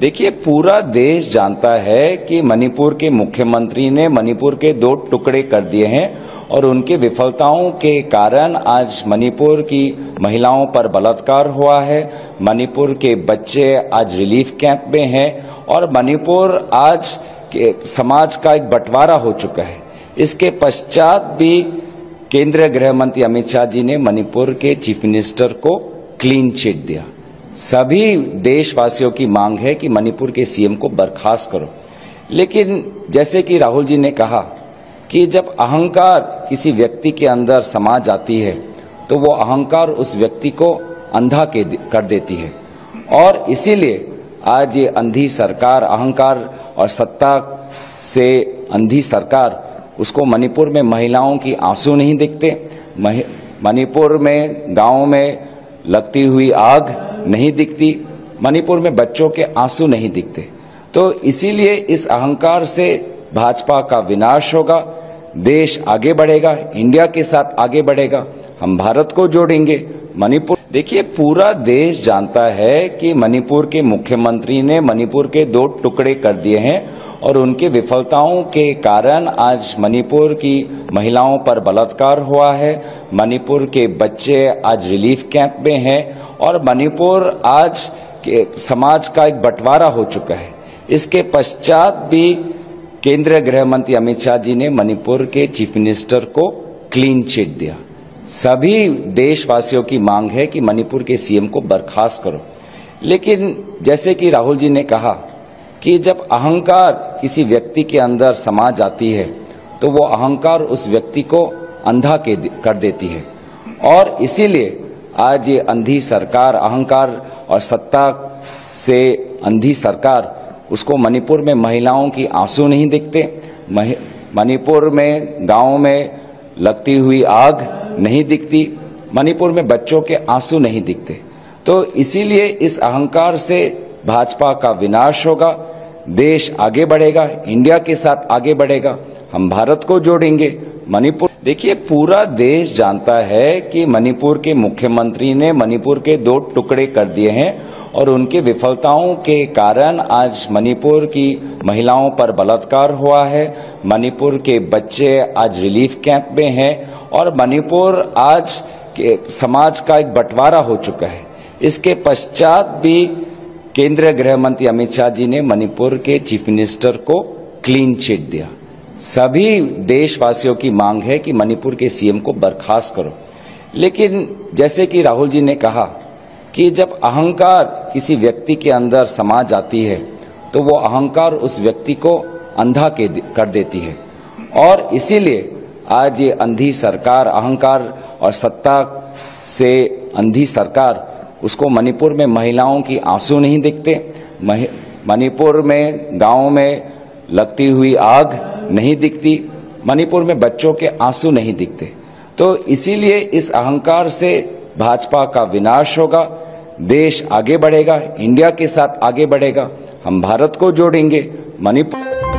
देखिए, पूरा देश जानता है कि मणिपुर के मुख्यमंत्री ने मणिपुर के दो टुकड़े कर दिए हैं और उनकी विफलताओं के कारण आज मणिपुर की महिलाओं पर बलात्कार हुआ है। मणिपुर के बच्चे आज रिलीफ कैंप में हैं और मणिपुर आज समाज का एक बंटवारा हो चुका है। इसके पश्चात भी केंद्रीय गृह मंत्री अमित शाह जी ने मणिपुर के चीफ मिनिस्टर को क्लीन चिट दिया। सभी देशवासियों की मांग है कि मणिपुर के सीएम को बर्खास्त करो। लेकिन जैसे कि राहुल जी ने कहा कि जब अहंकार किसी व्यक्ति के अंदर समा जाती है तो वो अहंकार उस व्यक्ति को अंधा के कर देती है। और इसीलिए आज ये अंधी सरकार, अहंकार और सत्ता से अंधी सरकार, उसको मणिपुर में महिलाओं की आँसू नहीं दिखते। मणिपुर में, गाँव में लगती हुई आग नहीं दिखती, मणिपुर में बच्चों के आँसू नहीं दिखते। तो इसीलिए इस अहंकार से भाजपा का विनाश होगा, देश आगे बढ़ेगा, इंडिया के साथ आगे बढ़ेगा। हम भारत को जोड़ेंगे। मणिपुर देखिए, पूरा देश जानता है कि मणिपुर के मुख्यमंत्री ने मणिपुर के दो टुकड़े कर दिए हैं और उनकी विफलताओं के कारण आज मणिपुर की महिलाओं पर बलात्कार हुआ है। मणिपुर के बच्चे आज रिलीफ कैंप में हैं और मणिपुर आज के समाज का एक बंटवारा हो चुका है। इसके पश्चात भी केंद्रीय गृह मंत्री अमित शाह जी ने मणिपुर के चीफ मिनिस्टर को क्लीन चिट दिया। सभी देशवासियों की मांग है कि मणिपुर के सीएम को बर्खास्त करो। लेकिन जैसे कि राहुल जी ने कहा कि जब अहंकार किसी व्यक्ति के अंदर समा जाती है तो वो अहंकार उस व्यक्ति को अंधा के कर देती है। और इसीलिए आज ये अंधी सरकार, अहंकार और सत्ता से अंधी सरकार, उसको मणिपुर में महिलाओं की आँसू नहीं दिखते। मणिपुर में, गाँव में लगती हुई आग नहीं दिखती, मणिपुर में बच्चों के आँसू नहीं दिखते। तो इसीलिए इस अहंकार से भाजपा का विनाश होगा, देश आगे बढ़ेगा, इंडिया के साथ आगे बढ़ेगा। हम भारत को जोड़ेंगे। मणिपुर देखिए, पूरा देश जानता है कि मणिपुर के मुख्यमंत्री ने मणिपुर के दो टुकड़े कर दिए हैं और उनकी विफलताओं के कारण आज मणिपुर की महिलाओं पर बलात्कार हुआ है। मणिपुर के बच्चे आज रिलीफ कैंप में हैं और मणिपुर आज समाज का एक बंटवारा हो चुका है। इसके पश्चात भी केंद्रीय गृह मंत्री अमित शाह जी ने मणिपुर के चीफ मिनिस्टर को क्लीन चिट दिया। सभी देशवासियों की मांग है कि मणिपुर के सीएम को बर्खास्त करो। लेकिन जैसे कि राहुल जी ने कहा कि जब अहंकार किसी व्यक्ति के अंदर समा जाती है तो वो अहंकार उस व्यक्ति को अंधा के कर देती है। और इसीलिए आज ये अंधी सरकार, अहंकार और सत्ता से अंधी सरकार, उसको मणिपुर में महिलाओं की आँसू नहीं दिखते। मणिपुर में, गाँव में लगती हुई आग नहीं दिखती, मणिपुर में बच्चों के आँसू नहीं दिखते। तो इसीलिए इस अहंकार से भाजपा का विनाश होगा, देश आगे बढ़ेगा, इंडिया के साथ आगे बढ़ेगा, हम भारत को जोड़ेंगे, मणिपुर